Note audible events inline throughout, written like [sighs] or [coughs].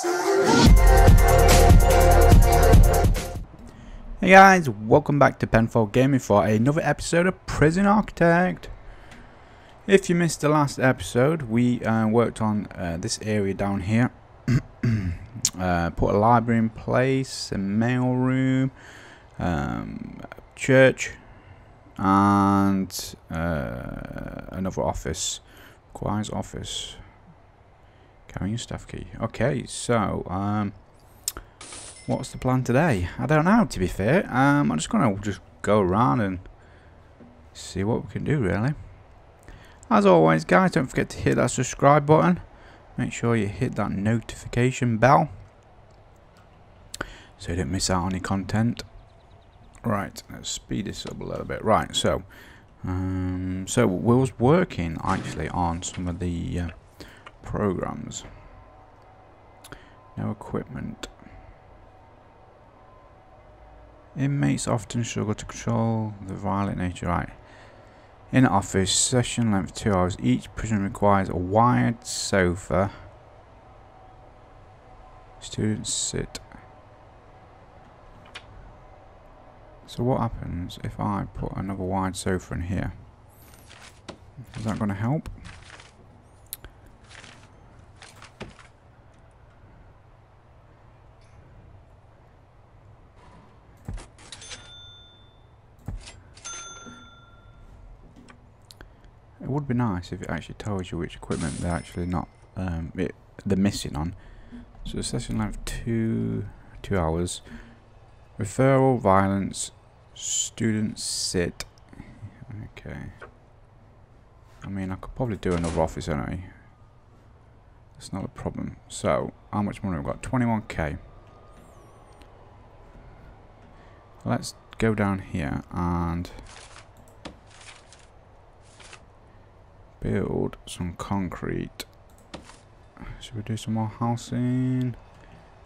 Hey guys, welcome back to Penfold Gaming for another episode of Prison Architect. If you missed the last episode, we uh, worked on uh, this area down here. [clears throat] uh, put a library in place, a mail room, um, church, and uh, another office. Requires office. Carrying staff key. Okay, so um, what's the plan today? I don't know. To be fair, um, I'm just gonna just go around and see what we can do. Really. As always, guys, don't forget to hit that subscribe button. Make sure you hit that notification bell so you don't miss out on any content. Right, let's speed this up a little bit. Right, so um, so we was working actually on some of the uh, programs. No equipment. Inmates often struggle to control the violent nature. Right. In office, session length 2 hours. Each prison requires a wired sofa. Students sit. So what happens if I put another wide sofa in here? Is that going to help? It would be nice if it actually tells you which equipment they're actually not um, it, they're missing on. So session length two two hours. Referral violence. Students sit. Okay. I mean, I could probably do another office anyway. That's not a problem. So, how much money have we got? 21k. Let's go down here and build some concrete. Should we do some more housing?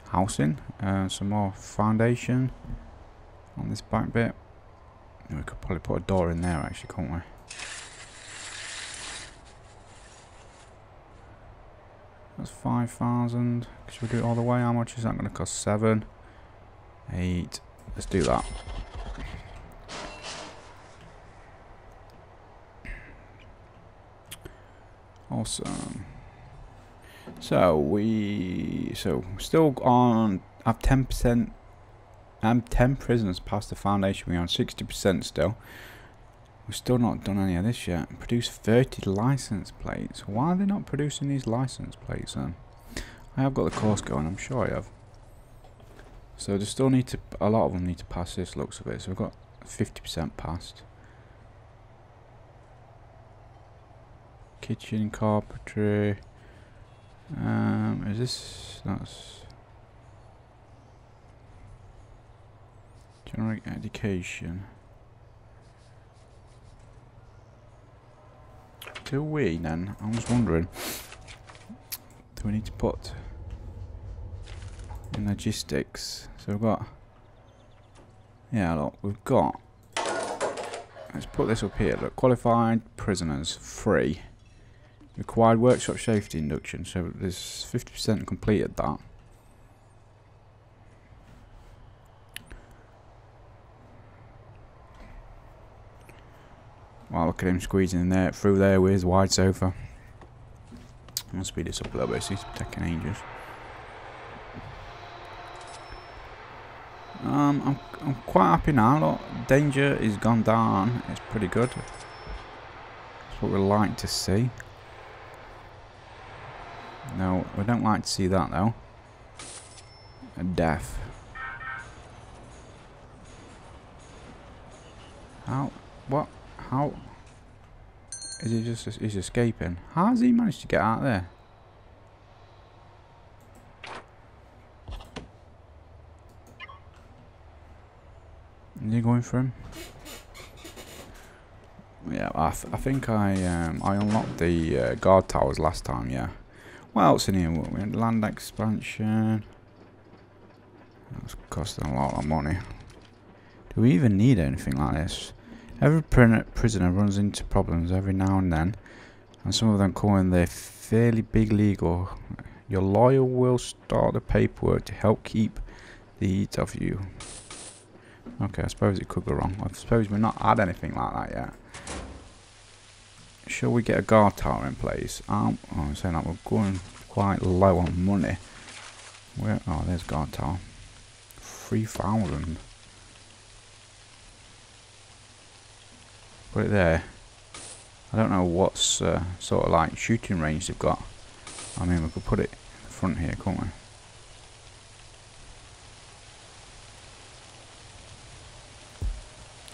Housing? Uh, some more foundation on this back bit. We could probably put a door in there actually, can't we? That's 5,000. Should we do it all the way? How much is that going to cost? 7. 8. Let's do that. Awesome. So we so still on have ten percent I'm ten prisoners past the foundation, we're on sixty percent still. We've still not done any of this yet. Produce thirty license plates. Why are they not producing these license plates then? I have got the course going, I'm sure I have. So they still need to a lot of them need to pass this looks of it. So we've got fifty percent passed. Kitchen carpentry. Um, is this that's general education. Do we then? I was wondering do we need to put in logistics? So we've got yeah look we've got let's put this up here. Look qualified prisoners free Required workshop safety induction, so there's 50% completed that. Wow, look at him squeezing in there through there with his wide sofa. I'll speed this up a little bit so he's taking ages. Um, I'm, I'm quite happy now. Look, danger is gone down. It's pretty good. That's what we like to see. No, we don't like to see that though. A death. How? What? How? Is he just he's escaping? How has he managed to get out there? Is he going for him? Yeah, I, th I think I um, I unlocked the uh, guard towers last time. Yeah. What else in here? We had land expansion. That's costing a lot of money. Do we even need anything like this? Every prisoner runs into problems every now and then. And some of them come in their fairly big legal. Your lawyer will start the paperwork to help keep the heat off you. Okay, I suppose it could go wrong. I suppose we've not had anything like that yet. Shall we get a guard tower in place? Um, oh, I'm saying that we're going quite low on money. Where? Oh, there's guard tower. 3,000. Put it there. I don't know what's uh, sort of like shooting range they've got. I mean, we could put it in the front here, can't we?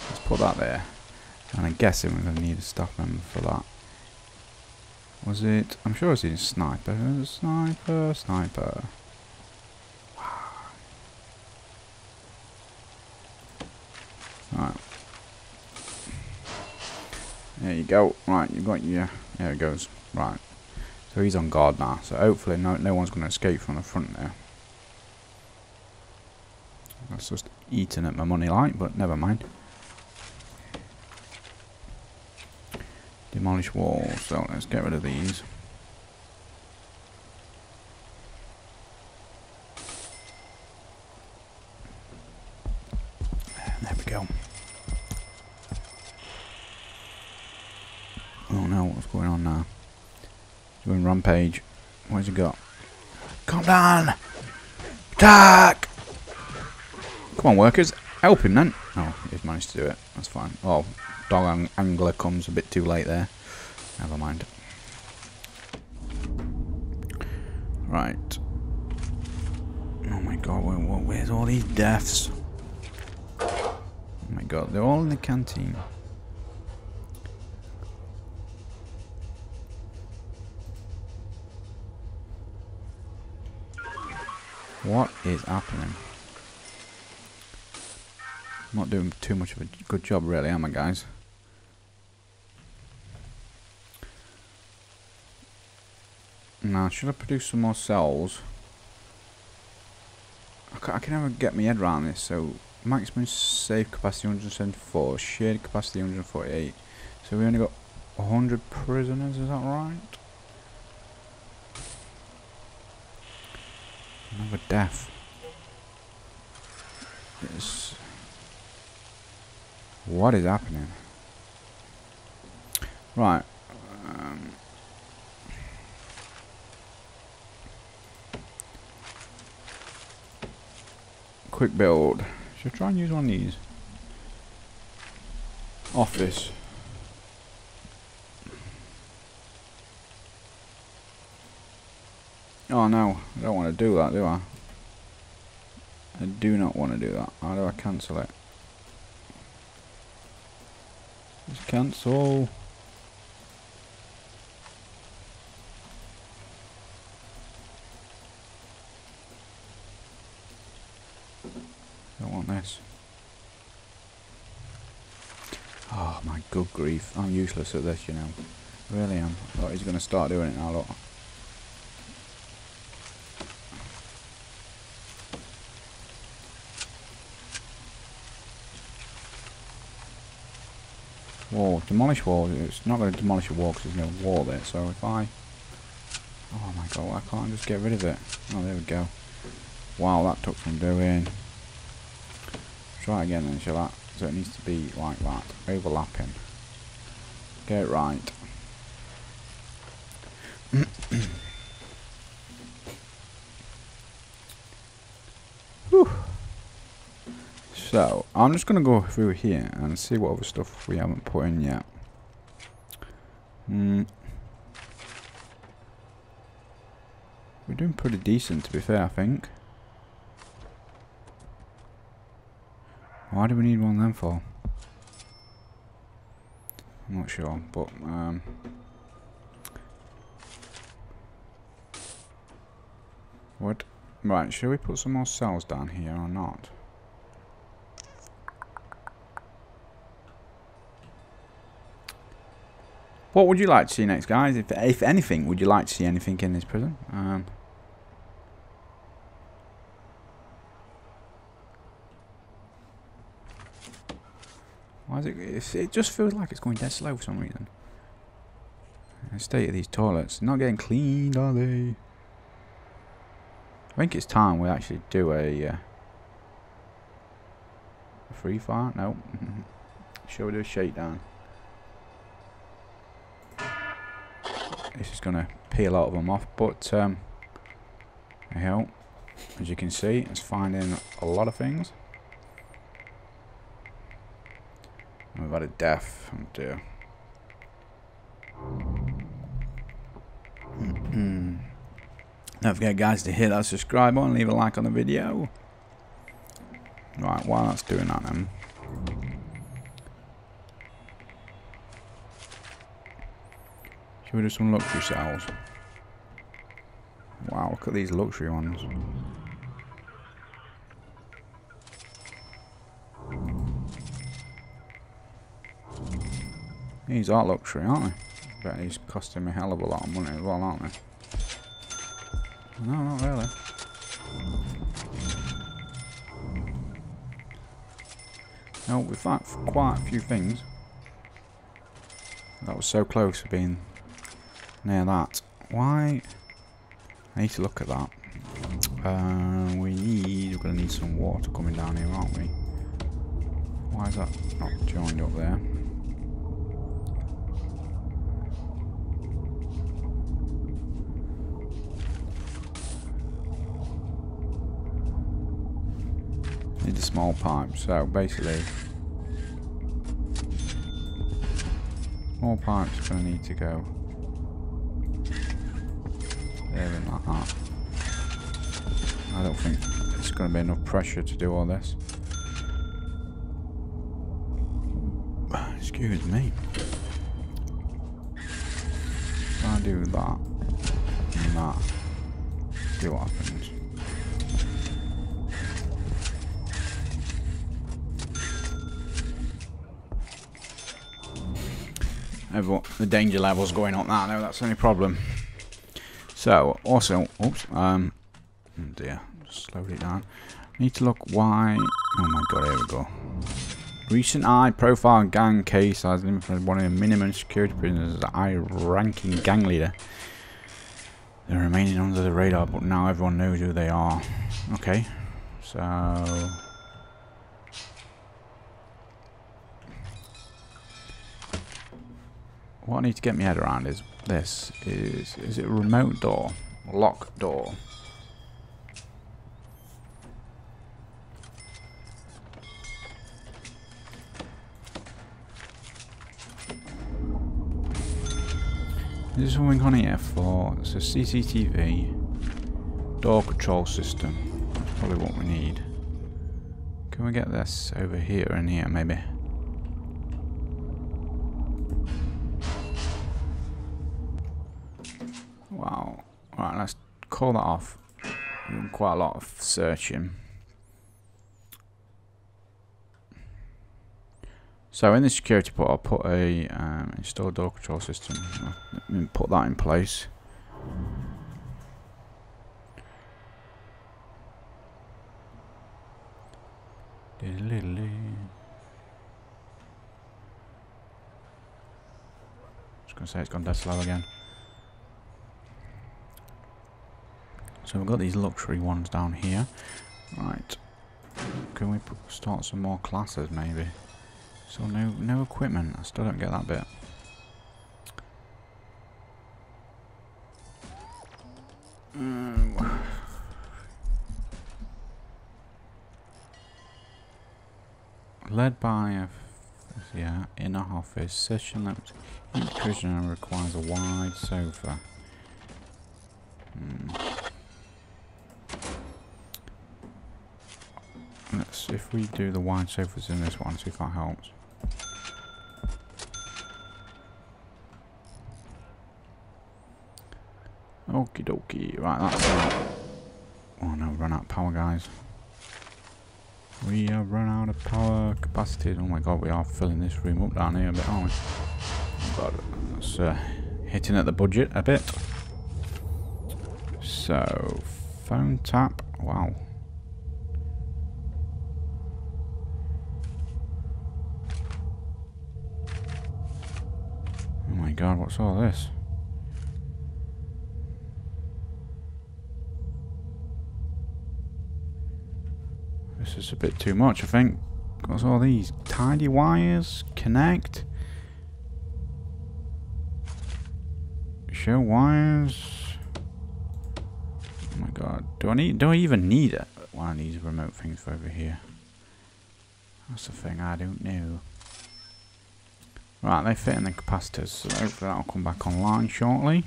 Let's put that there. And I'm guessing we're going to need a staff member for that. Was it? I'm sure it's in sniper. Sniper, sniper. Right. There you go. Right, you've got your... There it goes. Right. So he's on guard now. So hopefully no, no one's going to escape from the front there. That's just eating at my money light, but never mind. Demolish walls. So let's get rid of these. There we go. Oh no, what's going on now? Doing rampage. Where's he got? Calm down! Attack! Come on, workers. Help him then. Oh, he's managed to do it. That's fine. Oh, dog handler comes a bit too late there. Never mind. Right. Oh my god, where, where, where's all these deaths? Oh my god, they're all in the canteen. What is happening? I'm not doing too much of a good job really, am I guys? Now, should I produce some more cells? I can, I can never get my head around this. So, maximum safe capacity 174, shared capacity 148. So we only got 100 prisoners, is that right? Another death. It's what is happening? Right. Um, quick build. Should I try and use one of these? Office. Oh no, I don't want to do that, do I? I do not want to do that. How do I cancel it? Just cancel. Don't want this. Oh my good grief. I'm useless at this, you know. Really am. Oh, he's going to start doing it now, look. Wall. Demolish wall. It's not going to demolish a wall because there's no wall there. So if I... Oh my god, why can't I just get rid of it? Oh, there we go. Wow, that took some doing. Try again then, shall I? So it needs to be like that. Overlapping. Get it right. [coughs] So, I'm just going to go through here and see what other stuff we haven't put in yet. Hmm. We're doing pretty decent, to be fair, I think. Why do we need one of them for? I'm not sure, but um, what? Right, should we put some more cells down here or not? What would you like to see next, guys? If, if anything, would you like to see anything in this prison? Um, why is it? It just feels like it's going dead slow for some reason. The state of these toilets. Not getting cleaned, are they? I think it's time we actually do a, uh, a free fire. No. [laughs] Shall we do a shakedown? This is going to peel a lot of them off, but um, hell, as you can see, it's finding a lot of things. We've had a death. Oh dear. [clears throat] Don't forget guys to hit that subscribe button, leave a like on the video. Right, while that's doing that then. Should we do some luxury sales? Wow, look at these luxury ones. These are luxury, aren't they? Bet he's costing me a hell of a lot of money as well, aren't they? No, not really. No, we found quite a few things. That was so close to being near that. Why? I need to look at that. Uh, we need, we're going to need some water coming down here, aren't we? Why is that not joined up there? A small pipe. So basically, more pipes going to need to go there and like that. I don't think it's going to be enough pressure to do all this. Excuse me. If I do that and that, see what happens. Everyone, the danger level's going up now. No, that's the only problem. So, also, oops, um, oh dear, slowed it down. Need to look why. Oh my god, here we go. Recent high profile gang case has been one of the minimum security prisoners as a high ranking gang leader. They're remaining under the radar, but now everyone knows who they are. Okay, so What I need to get my head around is this. Is is it a remote door? Lock door. There's something on here for it's a CCTV door control system. That's probably what we need. Can we get this over here and here maybe? Call that off. Quite a lot of searching. So in the security port, I'll put a um, install door control system. Put that in place. Going to say it's gone dead slow again. So we've got these luxury ones down here. Right. Can we start some more classes maybe? So no no equipment. I still don't get that bit. Um, led by a yeah inner office session that each prisoner requires a wide sofa. If we do the wide sofas in this one, see if that helps. Okie dokie. Right, that's it. Oh no, run out of power, guys. We have run out of power capacity. Oh my god, we are filling this room up down here a bit, aren't we? God, that's uh, hitting at the budget a bit. So, phone tap. Wow. God, what's all this? This is a bit too much, I think. Got all these tidy wires, connect. Show wires. Oh my god. Do I need do I even need it? one of these remote things for over here? That's the thing I don't know. Right, they fit in the capacitors, so hopefully that'll come back online shortly.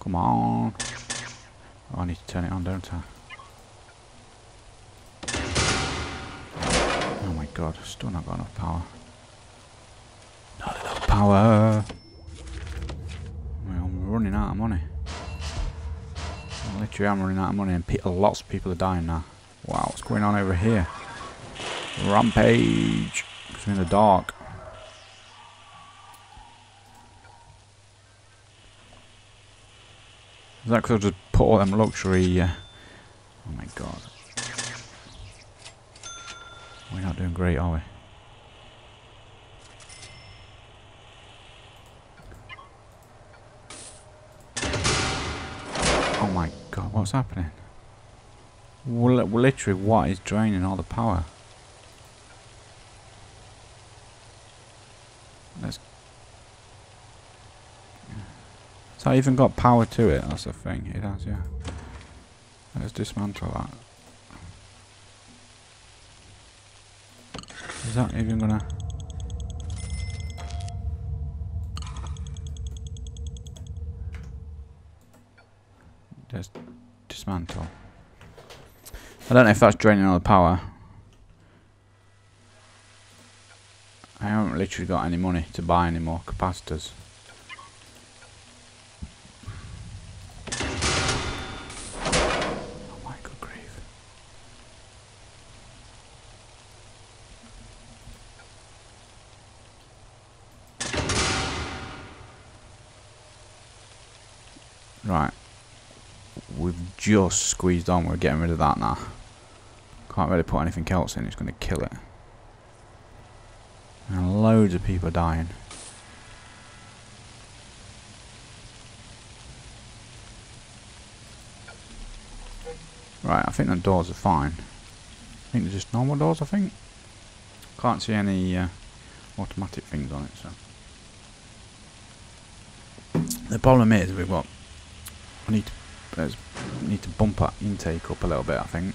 Come on. Oh, I need to turn it on, don't I? Oh my god, still not got enough power. Not enough power. Well, I'm running out of money. Literally, I'm running out of money, and lots of people are dying now. Wow, what's going on over here? Rampage. It's in the dark. Is that because I just put all them luxury... Uh, oh my god. We're not doing great, are we? Oh my god, what's happening? Well, literally, what is draining all the power? Let's So I even got power to it, that's the thing. It has, yeah. Let's dismantle that. Is that even gonna... Just dismantle. I don't know if that's draining all the power. I haven't literally got any money to buy any more capacitors. Right. We've just squeezed on. We're getting rid of that now. Can't really put anything else in. It's going to kill it. And loads of people dying. Right, I think the doors are fine. I think they're just normal doors, I think. Can't see any uh, automatic things on it, so. The problem is we've got I need to uh, need to bump that intake up a little bit, I think.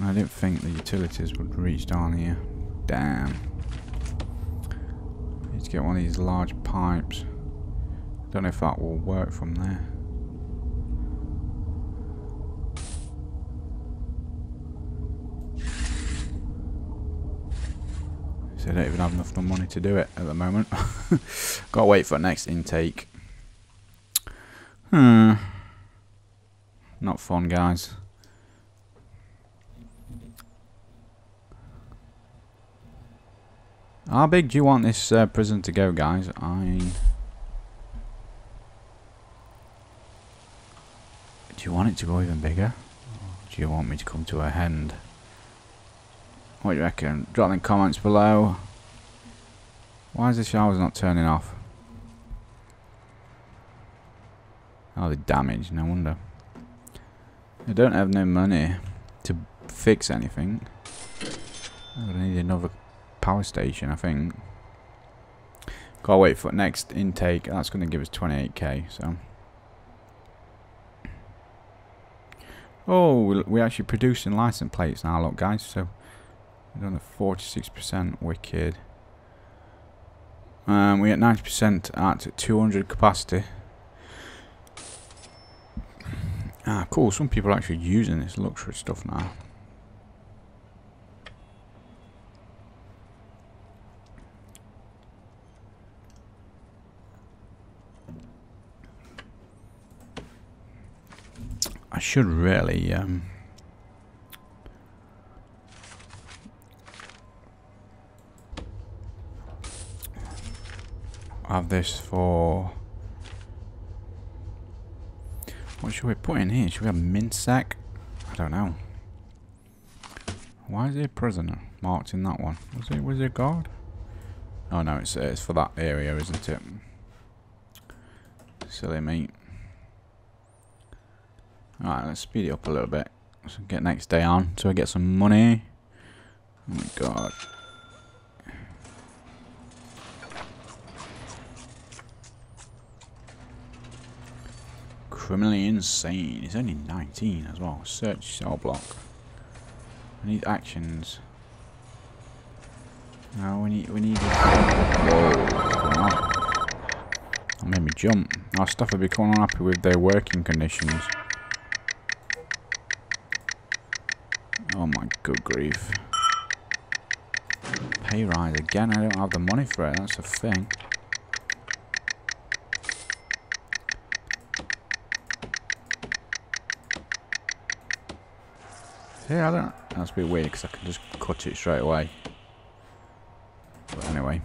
I didn't think the utilities would reach down here. Damn. Need to get one of these large pipes. Don't know if that will work from there. I don't even have enough money to do it at the moment. [laughs] Gotta wait for next intake. Hmm. Not fun, guys. How big do you want this uh, prison to go, guys? I... Do you want it to go even bigger? Or do you want me to come to a end? What do you reckon? Drop in comments below. Why is the showers not turning off? Oh, the damage, no wonder. I don't have no money to fix anything. I need another power station, I think. Gotta wait for next intake. That's going to give us 28k, so. Oh, we're actually producing license plates now, look, guys. So we're on a 46% wicked. Um, We at 90% at 200 capacity. Ah, cool. Some people are actually using this luxury stuff now. I should really um, have this for... What should we put in here? Should we have mint sack? I don't know. Why is he a prisoner marked in that one? Was he was he a guard? Oh no, it's it's for that area, isn't it? Silly me. Alright, let's speed it up a little bit. So get next day on, so I get some money. Oh my god. Criminally insane. He's only 19 as well. Search cell block. I need actions. No, we need we need. Whoa, what's going on? That made me jump. Our staff are becoming unhappy with their working conditions. Oh my good grief. Pay rise again. I don't have the money for it. That's a thing. Yeah, I don't. That's a bit weird because I can just cut it straight away. But anyway.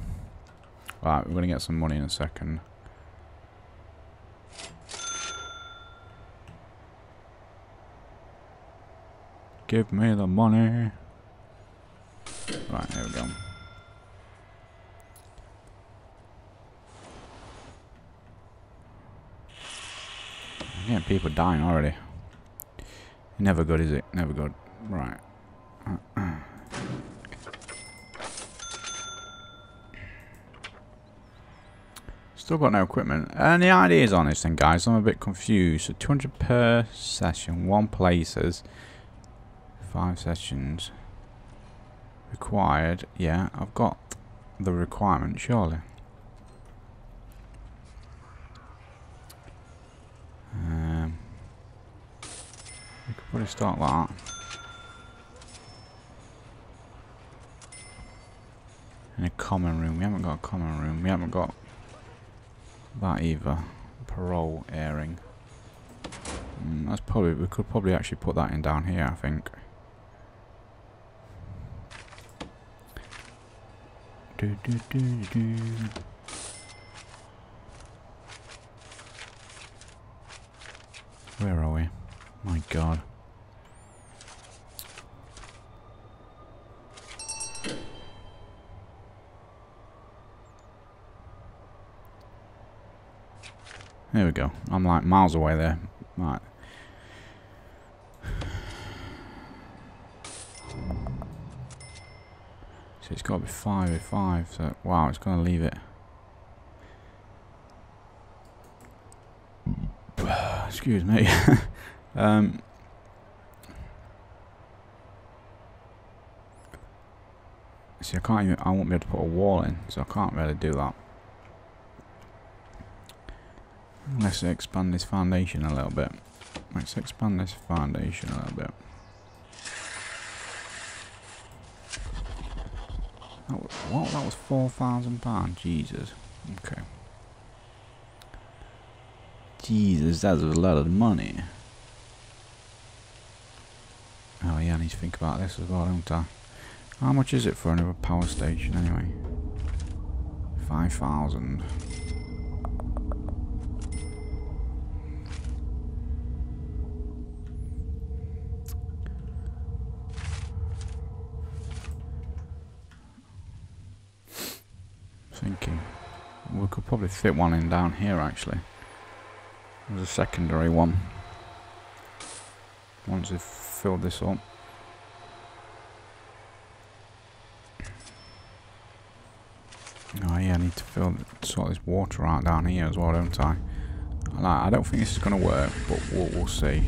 Right, we're going to get some money in a second. Give me the money. Right, here we go. Yeah, people dying already. Never good, is it? Never good. Right. Still got no equipment. And the ideas on this thing, guys, I'm a bit confused. So 200 per session, one places, five sessions. Required, yeah, I've got the requirement, surely. Um, we could probably start that. In a common room. We haven't got a common room. We haven't got that either. Parole hearing. Mm, that's probably we could probably actually put that in down here. I think. Do, do, do, do. Where are we? My God. There we go. I'm like miles away there. Right. So it's got to be 5 with 5. So, wow, it's going to leave it. [sighs] Excuse me. [laughs] um, see, I can't even, I won't be able to put a wall in, so I can't really do that. Let's expand this foundation a little bit. Let's expand this foundation a little bit. That was, what? That was £4,000? Jesus. Okay. Jesus, that's a lot of money. Oh yeah, I need to think about this as well, don't I? How much is it for another power station anyway? 5,000. Thinking we could probably fit one in down here actually. There's a secondary one. Once we've filled this up. Oh yeah, I need to fill sort this water out down here as well, don't I? I don't think this is going to work, but we'll, we'll, see.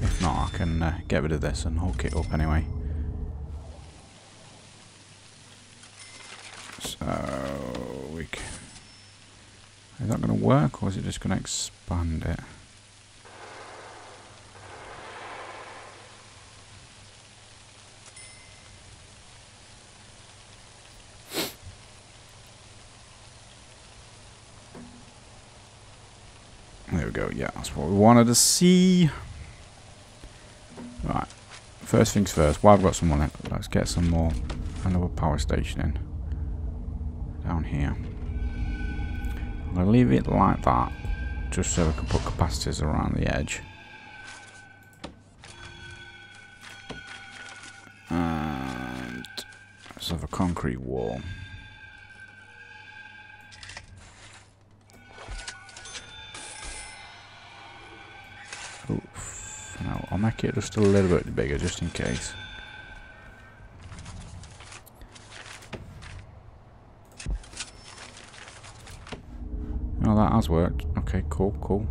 If not, I can uh, get rid of this and hook it up anyway. So we can, is that going to work or is it just going to expand it? There we go, yeah, that's what we wanted to see. Right, first things first, while I've got some money, let's get some more, another power station in down here. I'm going to leave it like that, just so we can put capacitors around the edge. And let's have a concrete wall. Oof. Now, I'll make it just a little bit bigger, just in case. Worked. Okay, cool, cool.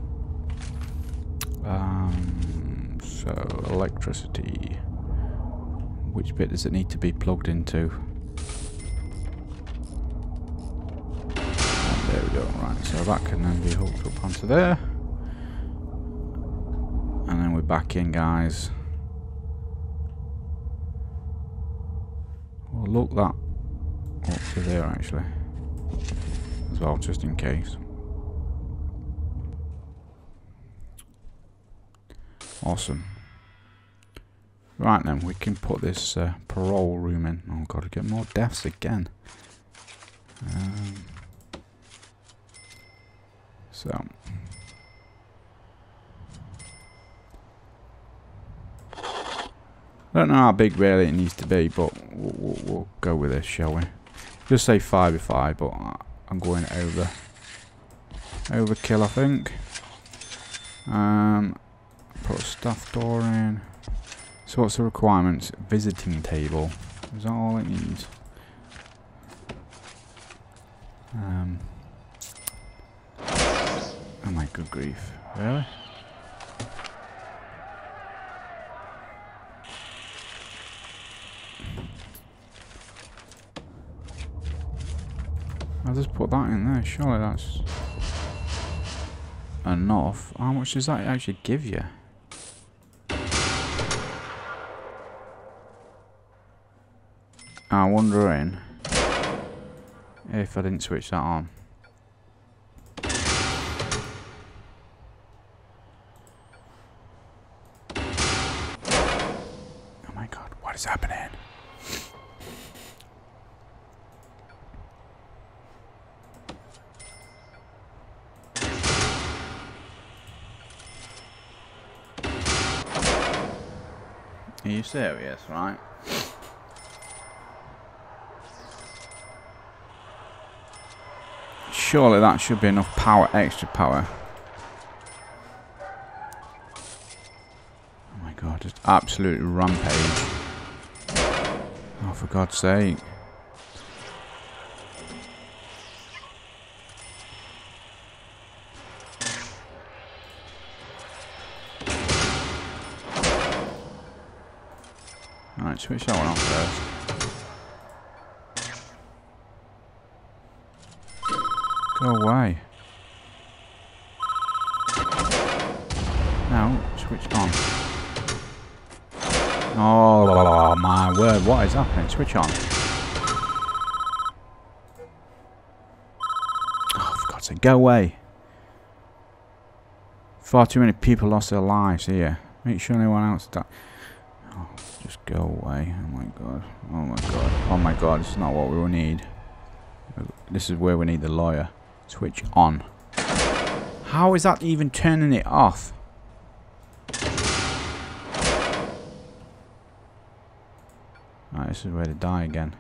Um, so, electricity. Which bit does it need to be plugged into? There we go, right, so that can then be hooked up onto there. And then we're back in, guys. We'll look that up to there, actually. As well, just in case. Awesome. Right then, we can put this uh, parole room in. Oh, got to get more deaths again. Um, so. I don't know how big really it needs to be, but we'll, we'll, we'll go with this, shall we? Just say 5 by 5, but I'm going over. Overkill, I think. Um, put a staff door in. So what's the requirements? Visiting table. Is that all it needs? Um. Oh my good grief. Really? I'll just put that in there. Surely that's enough. How much does that actually give you? I'm wondering if I didn't switch that on. Oh my god, what is happening? Are you serious, right? Surely that should be enough power, extra power. Oh my god, just absolute rampage. Oh, for God's sake. Alright, switch that one off first. Is happening? Switch on. Oh, for God's sake, go away. Far too many people lost their lives here. Make sure no one else died. Oh, just go away. Oh my god. Oh my god. Oh my god, this is not what we will need. This is where we need the lawyer. Switch on. How is that even turning it off? Right, this is where to die again.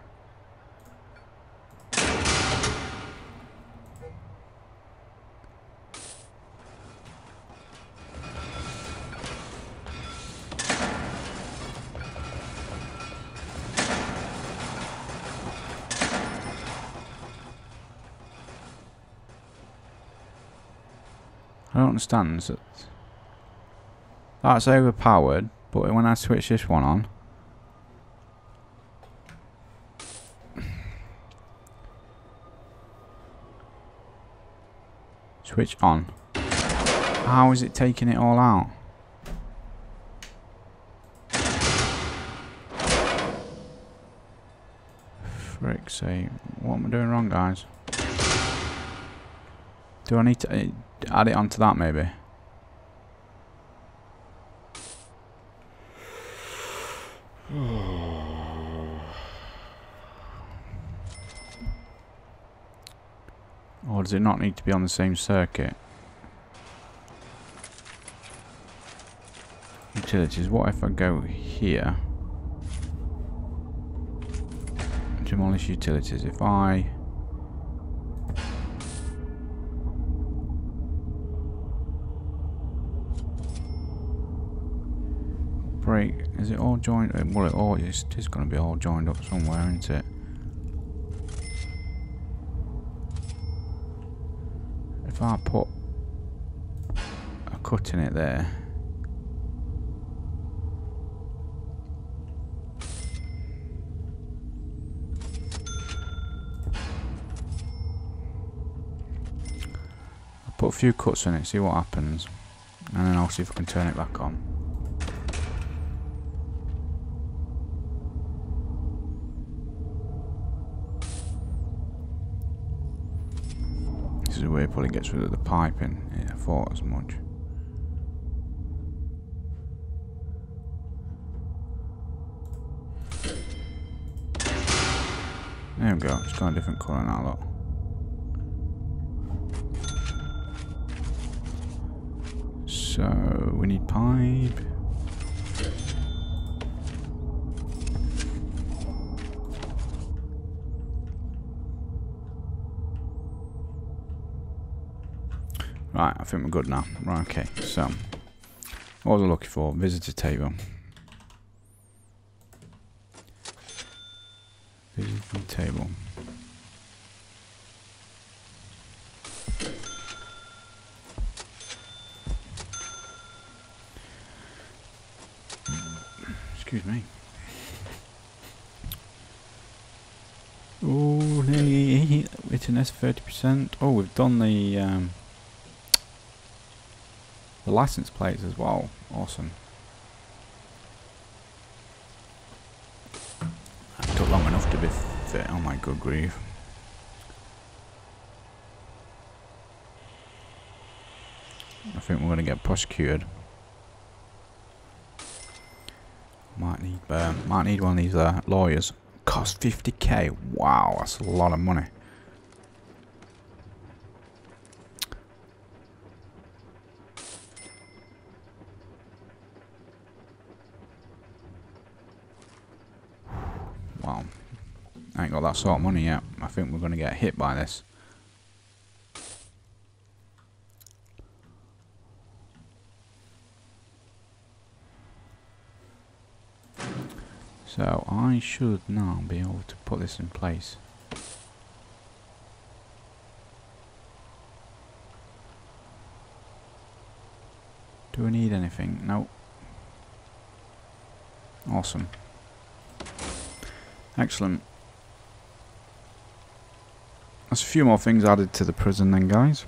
I don't understand. That that's overpowered, but when I switch this one on, switch on. How is it taking it all out? Frick sake. What am I doing wrong, guys? Do I need to uh, add it onto that, maybe? Or does it not need to be on the same circuit? Utilities, what if I go here? Demolish utilities. If I... Break. Is it all joined? Well, it all is. It is going to be all joined up somewhere, isn't it? If I put a cut in it there. I'll put a few cuts in it, see what happens. And then I'll see if I can turn it back on. Is where it probably gets rid of the piping. Yeah, I thought as much. There we go, it's got a different colour now, look. So, we need pipe. Right, I think we're good now. Right, okay, so. What was I looking for? Visitor table. Visitor table. Excuse me. Oh, nearly it's an S thirty percent. Oh, we've done the um, the license plates as well. Awesome. That took long enough to be fit. Oh my good grief. I think we're going to get prosecuted. Might need, uh, might need one of these uh, lawyers. Cost 50k. Wow, that's a lot of money. Wow. I ain't got that sort of money yet. I think we're going to get hit by this. So I should now be able to put this in place. Do we need anything? No. Awesome. Excellent. There's a few more things added to the prison then, guys.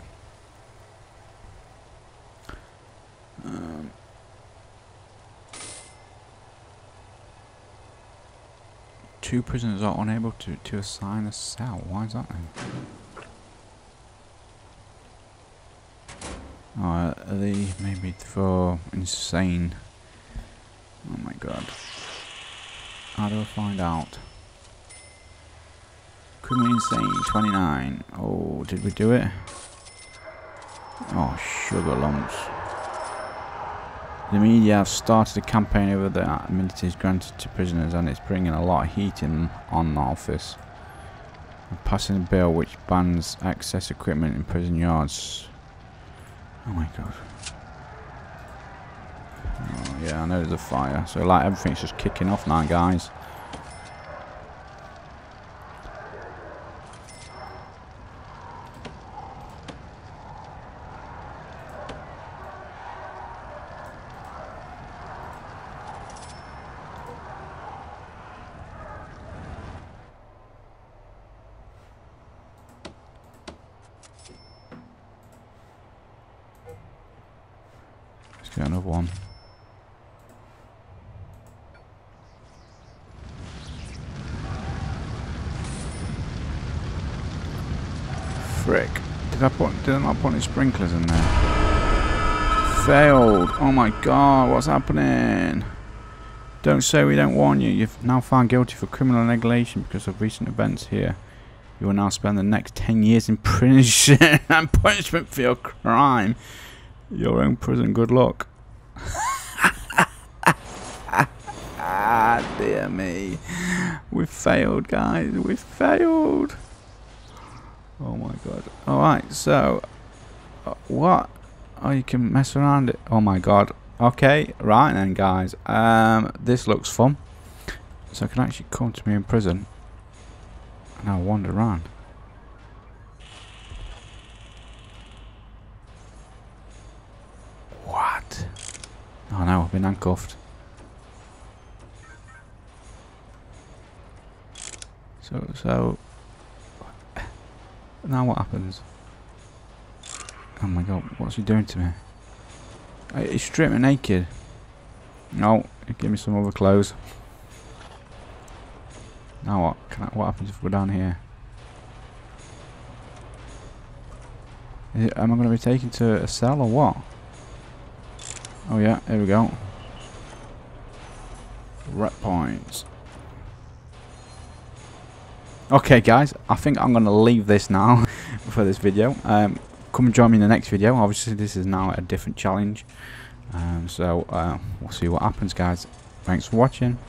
Um, two prisoners are unable to, to assign a cell. Why is that then? Oh, are they maybe for insane? Oh my god. How do I find out? Criminally insane, 29. Oh, did we do it? Oh, sugar lumps. The media have started a campaign over the amenities granted to prisoners and it's bringing a lot of heat in on the office. We're passing a bill which bans access equipment in prison yards. Oh my god. Oh, yeah, I know there's a fire. So like everything's just kicking off now, guys. Let's get another one. Frick. Did I put any sprinklers in there? Failed. Oh my god, what's happening? Don't say we don't warn you. You've now found guilty for criminal negligence because of recent events here. You will now spend the next 10 years in [laughs] prison and punishment for your crime. Your own prison, good luck. [laughs] ah, dear me. We've failed, guys. We've failed. Oh my god. Alright, so... Uh, what? Oh, you can mess around it. Oh my god. Okay, right then, guys. Um, This looks fun. So I can actually come to me in prison. And I'll wander around. What? Oh no, I've been handcuffed. So, so... Now what happens? Oh my god, what's he doing to me? Uh, he's stripped me naked. No, give me some other clothes. Now what? I, what happens if we're down here? It, am I going to be taken to a cell or what? Oh yeah, here we go. Red points. Okay guys, I think I'm going to leave this now [laughs] for this video. Um, come join me in the next video. Obviously this is now a different challenge. Um, so uh, we'll see what happens guys. Thanks for watching.